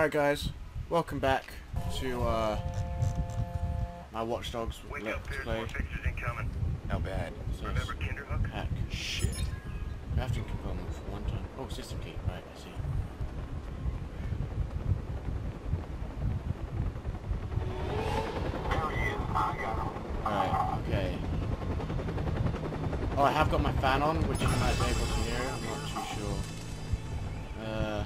Alright guys, welcome back to uh, my Watch Dogs Wake Let's up, Play more fixers incoming. How bad? Remember Kinderhook? Hack. Shit. Crafting component for one time. Oh, system key. Right, I see. Alright, okay. Oh, I have got my fan on, which you might be able to hear. I'm not too sure. Uh,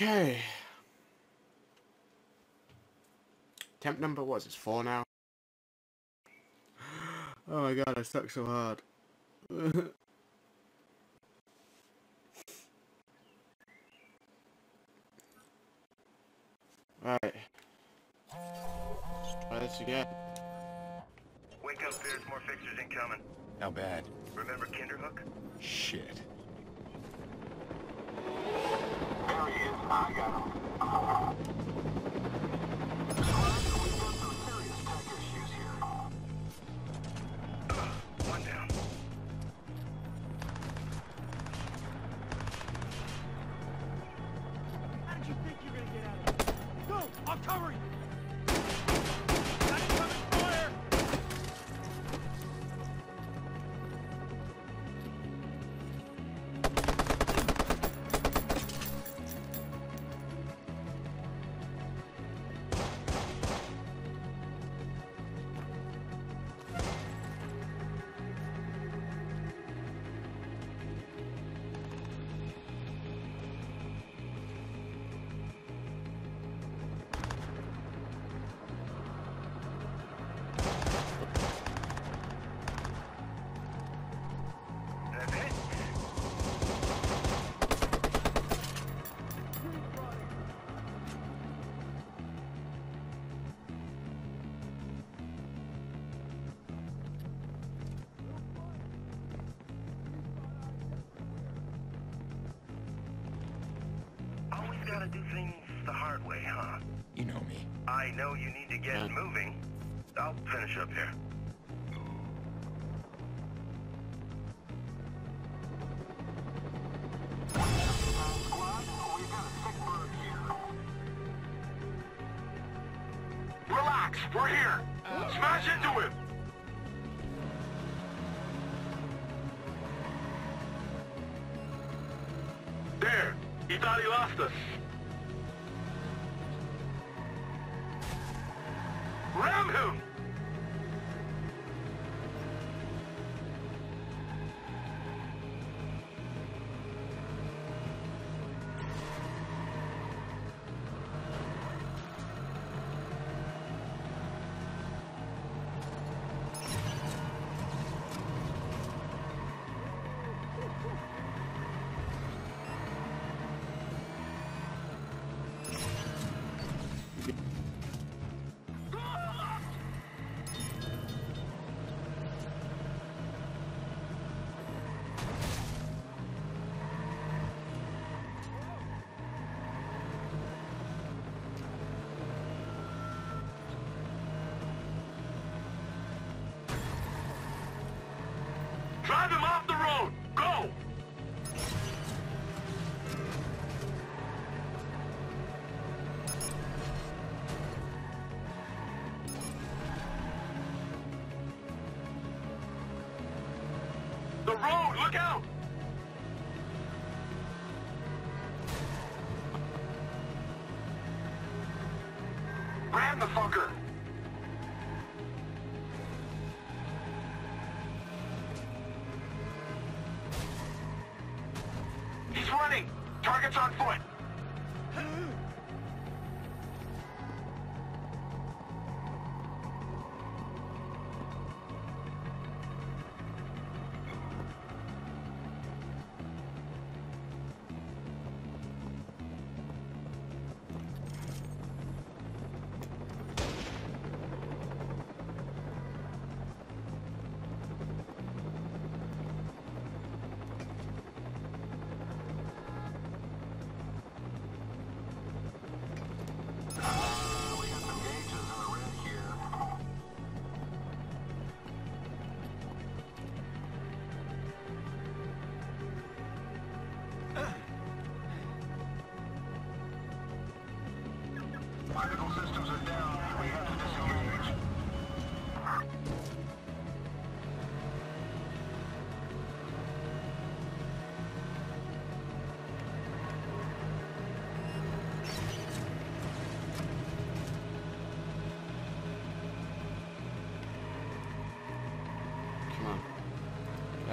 Okay. Temp number was it's four now. Oh my god, I suck so hard. Alright. Let's try this again. Wake up, there's more fixers incoming. How bad? Remember Kinderhook? Shit. One gotta do things the hard way, huh? You know me. I know you need to get moving. I'll finish up here. Drive him off the road! Go!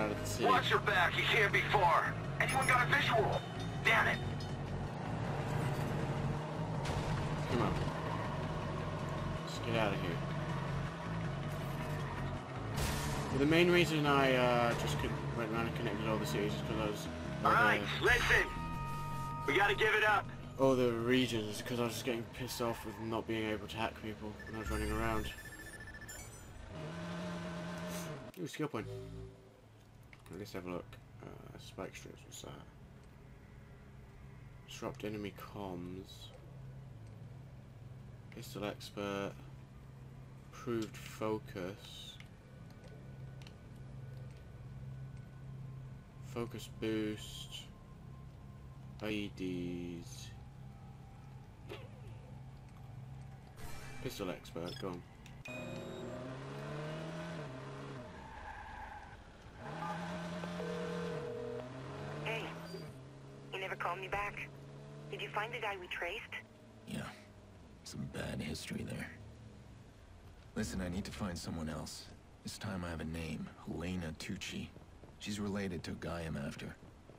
Out of the city. Watch your back. He can't be far. Anyone got a visual? Damn it. Come on. Let's get out of here. Well, the main reason I uh, just could, went around and connected all the cities is because I was... All all the- listen. We gotta give it up. all the regions because I was just getting pissed off with not being able to hack people when I was running around. Ooh, skill point. Let's have a look. Uh, spike strips, what's that? Disrupt enemy comms. Pistol expert. Proved focus. Focus boost. IEDs. Pistol expert, go on. Hey, me back. Did you find the guy we traced? Yeah. Some bad history there. Listen, I need to find someone else. This time I have a name. Helena Tucci. She's related to a guy I'm after.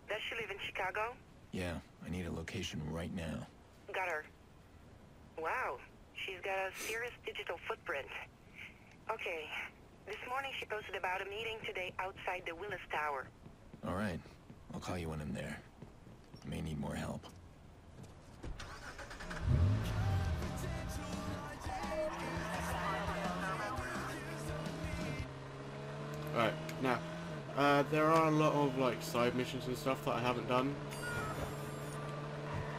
Does she live in Chicago? Yeah, I need a location right now. Got her. Wow, she's got a serious digital footprint. Okay, this morning she posted about a meeting today outside the Willis Tower. All right. I'll call you when I'm there. I may need more help. Right, now, uh, there are a lot of like side missions and stuff that I haven't done.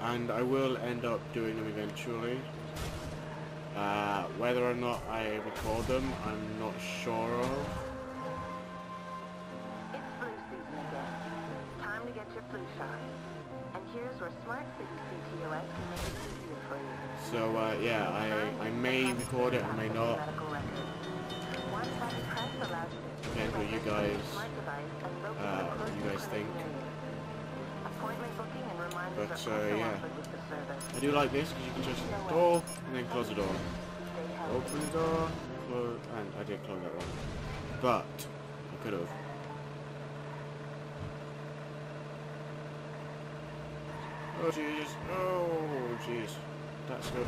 And I will end up doing them eventually. Uh, whether or not I record them, I'm not sure of. It's flu season again. Time to get your flu shot. Where Smart City CTOS can make it easier for you. So uh, yeah, I, I may record it, I may not. Medical record. One button press allows you to Depends what you guys, smart device and locate uh, what you guys think. clinic near you. Appointment booking and reminders But, uh, yeah. offered with the service. I do like this because you can just the door and then close the door. Open the door, close, and I did close that one. But I could have. Oh jeez! Oh jeez! That's good.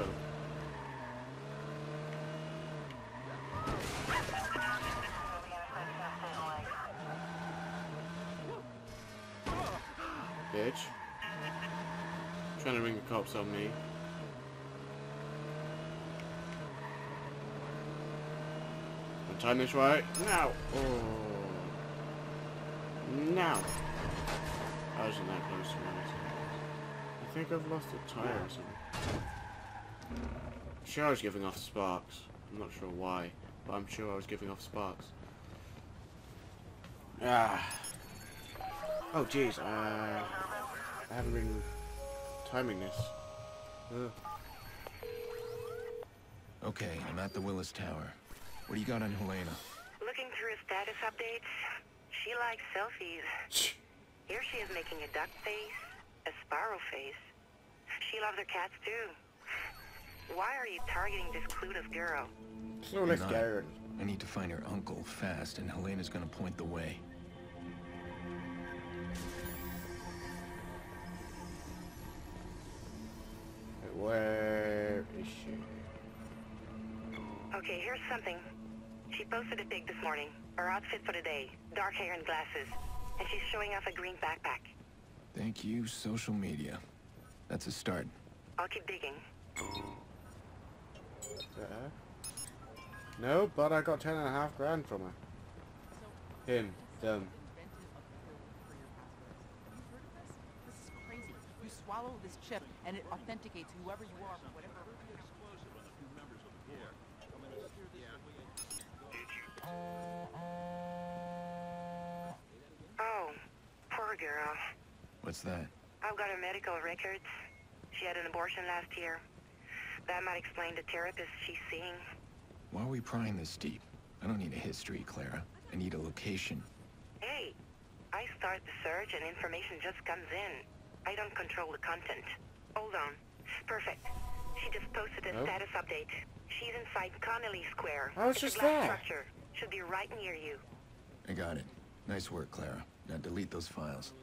Bitch. Trying to ring the cops on me. I'll time this right. Now! Oh. Now! I wasn't that close to think I've lost a tire or something. I'm sure I was giving off sparks. I'm not sure why, but I'm sure I was giving off sparks. Ah. Oh jeez, uh, I haven't been timing this. Ugh. Okay, I'm at the Willis Tower. What do you got on Helena? Looking through his status updates, She likes selfies. Here she is making a duck face, a sparrow face. She loves her cats too. Why are you targeting this clueless girl? So let's Not. get. I need to find her uncle fast, and Helena's gonna point the way. Where is she? Okay, here's something. She posted a pic this morning. Her outfit for the day. Dark hair and glasses. And she's showing off a green backpack. Thank you, social media. That's a start. I'll keep digging. Uh-huh. Is that her? No, but I got ten and a half grand from her. Him, them. This is crazy. You swallow this chip, and it authenticates whoever you are from whatever. Oh, poor girl. What's that? I've got her medical records. She had an abortion last year. That might explain the therapist she's seeing. Why are we prying this deep? I don't need a history, Clara. I need a location. Hey, I start the search and information just comes in. I don't control the content. Hold on. Perfect. She just posted a Oh. status update. She's inside Connolly Square. I was it's just a glass structure. Should be right near you. I got it. Nice work, Clara. Now delete those files.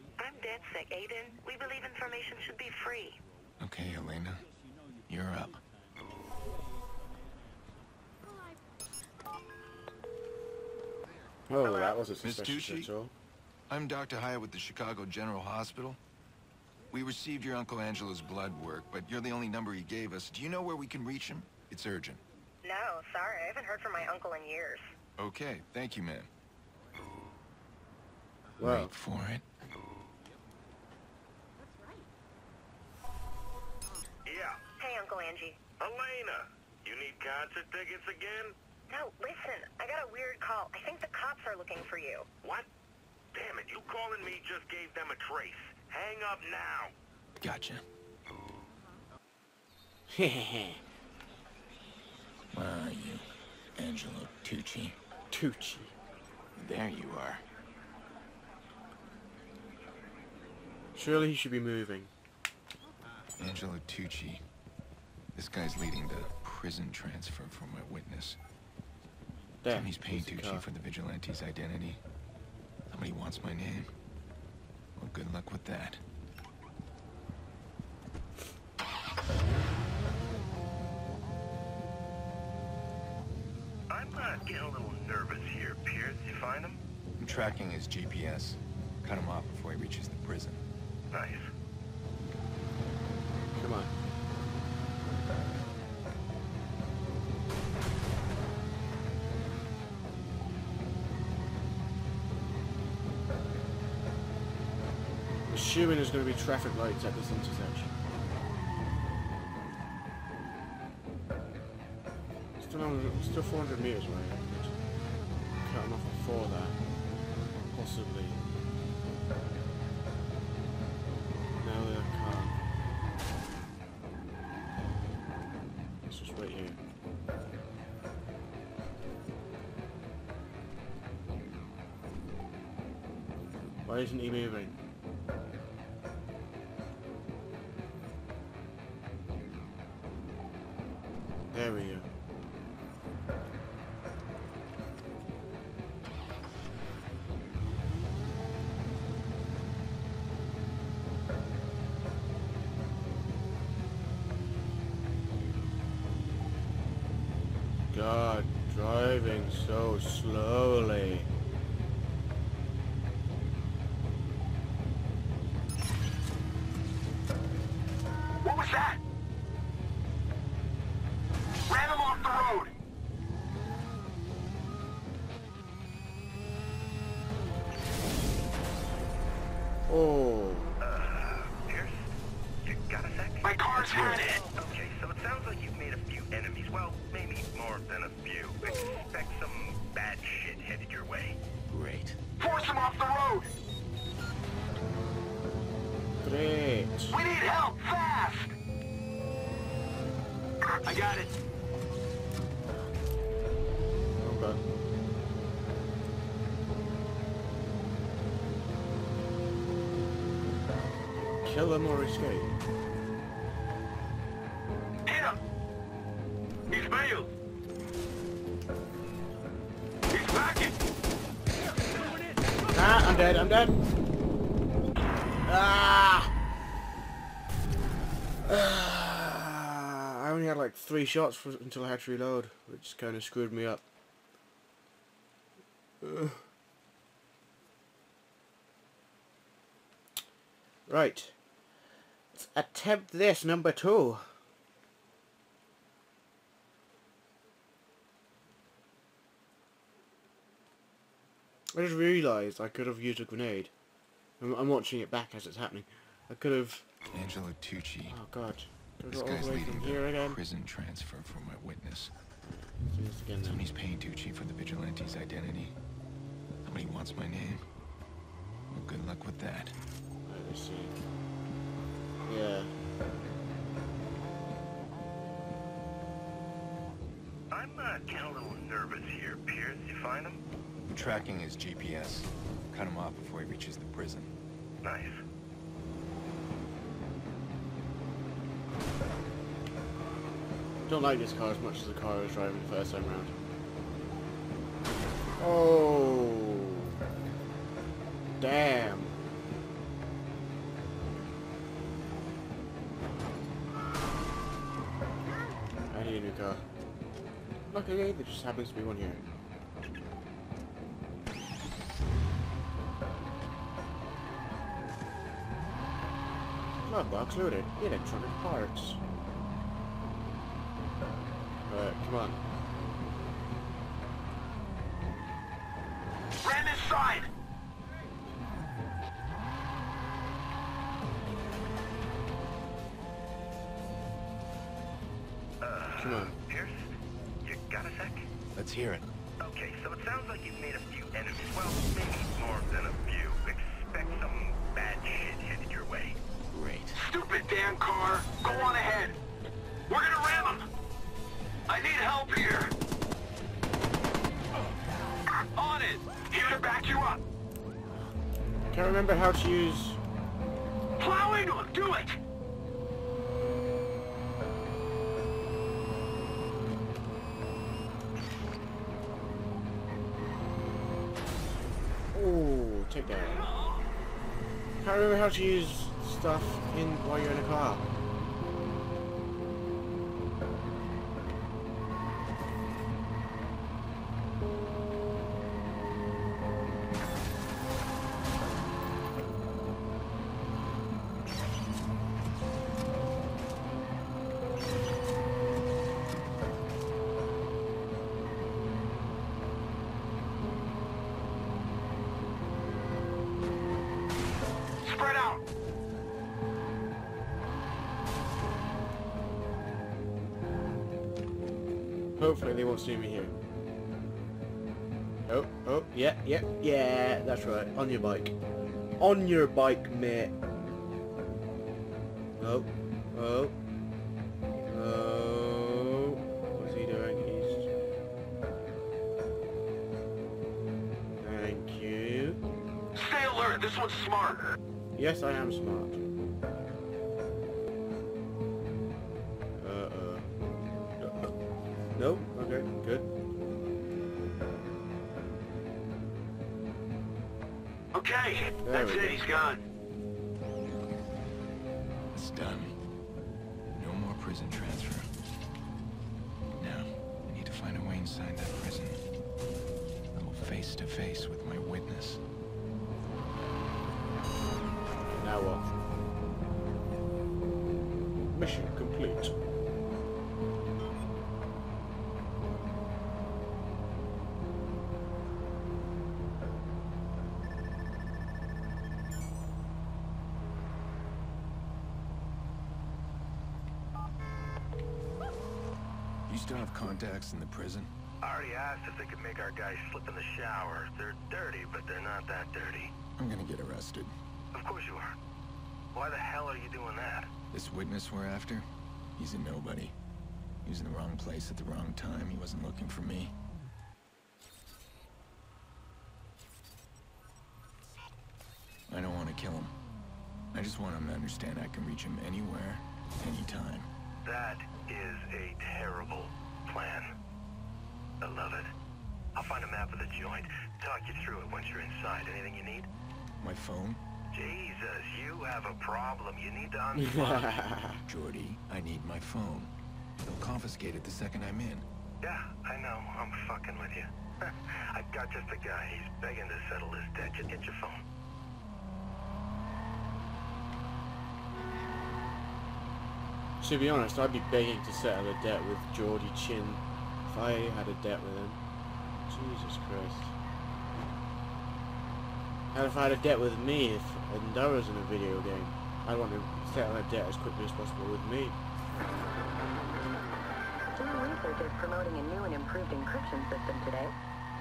I'm dead sick, Aiden. We believe information should be free. Okay, Elena. You're up. Oh, that was a Miss suspicious Tucci? ritual. I'm Dr. Hyatt with the Chicago General Hospital. We received your Uncle Angelo's blood work, but you're the only number he gave us. Do you know where we can reach him? It's urgent. No, sorry. I haven't heard from my uncle in years. Okay, thank you, ma'am. Well, Wait for it. Hey, Angie. Elena, you need concert tickets again? No, listen. I got a weird call. I think the cops are looking for you. What? Damn it, you calling me just gave them a trace. Hang up now. Gotcha. Tucci. Where are you, Angelo Tucci? Tucci? There you are. Surely he should be moving. Angelo Tucci. This guy's leading the prison transfer for my witness. There. Tell he's paying here's the Tucci for the vigilante's identity. Somebody wants my name. Well, good luck with that. I'm uh, getting a little nervous here, Pearce. You find him? I'm tracking his GPS. Cut him off before he reaches the prison. Nice. Come on. Assuming there's going to be traffic lights at this intersection. Still, still 400 meters away. Cut him off before that. Possibly. No, I can't. Let's just wait here. Why isn't he moving? Kill them or escape? Him! He's failed! He's backing! Ah, I'm dead, I'm dead. Ah! Ah, I only had like three shots for, until I had to reload, which kind of screwed me up. Ugh. Right. Attempt this, number two. I just realised I could have used a grenade. I'm, I'm watching it back as it's happening. I could have... Angelo Tucci. Oh god. This guy's the way leading from the here again. prison transfer for my witness. Again. Tony's paying Tucci for the vigilante's identity. Somebody wants my name. Well, good luck with that. Let's see. Yeah. I'm uh, getting a little nervous here, Pearce. You find him? I'm tracking his GPS. Cut him off before he reaches the prison. Nice. Don't like this car as much as the car I was driving the first time round. Oh. Damn. Uh, I need a new car. Luckily, there just happens to be one here. Box loaded. Electronic parts. Alright, come on. Okay, so it sounds like you've made a few enemies. Well, maybe more than a few. Expect some bad shit headed your way. Great. Stupid damn car! Go on ahead! We're gonna ram him! I need help here! On it! Here to back you up! Can't remember how to use... Plow into him! Do it! Take that. Can't remember how to use stuff in while you're in a car. Hopefully they won't see me here. Oh, oh, yeah, yeah, yeah, that's right. On your bike. On your bike, mate. Oh, oh. Oh. What's he doing? He's... Thank you. Stay alert! This one's smart! Yes, I am smart. Still have contacts in the prison? I already asked if they could make our guys slip in the shower. They're dirty, but they're not that dirty. I'm gonna get arrested. Of course you are. Why the hell are you doing that? This witness we're after, he's a nobody. He was in the wrong place at the wrong time. He wasn't looking for me. I don't want to kill him. I just want him to understand I can reach him anywhere, anytime. That is a plan. I love it. I'll find a map of the joint, talk you through it once you're inside. Anything you need? My phone? Jesus, you have a problem. You need to unplug. Jordi, I need my phone. They'll confiscate it the second I'm in. yeah, I know. I'm fucking with you. I've got just a guy. He's begging to settle his debt. Just get your phone. To be honest, I'd be begging to settle a debt with Jordi Chin if I had a debt with him. Jesus Christ. And if I had a debt with me, if I was in a video game, I'd want to settle that debt as quickly as possible with me. New research is promoting a new and improved encryption system today.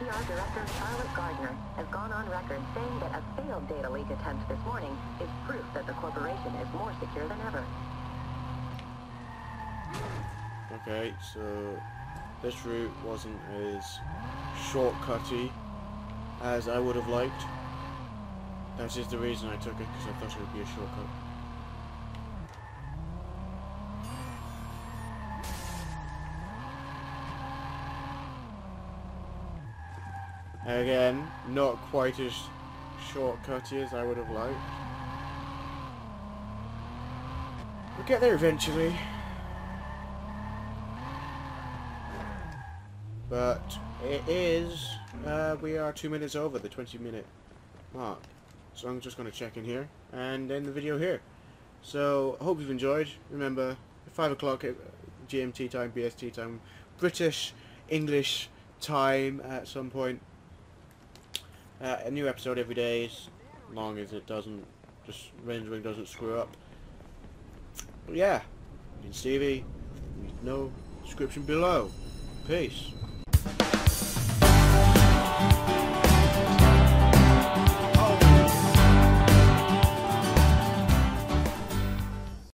PR Director Charlotte Gardner has gone on record saying that a failed data leak attempt this morning is proof that the corporation is more secure than ever. Okay, so this route wasn't as shortcutty as I would have liked. That is the reason I took it, because I thought it would be a shortcut. Again, not quite as shortcutty as I would have liked. We'll get there eventually. But it is, uh, we are two minutes over the 20 minute mark. So I'm just going to check in here and end the video here. So, I hope you've enjoyed. Remember, 5 o'clock GMT time, BST time, British, English time at some point. Uh, a new episode every day, as long as it doesn't, just rendering doesn't screw up. But yeah, been Stevey, no description below. Peace.